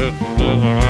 Mm-hmm.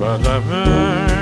Ba-da-ba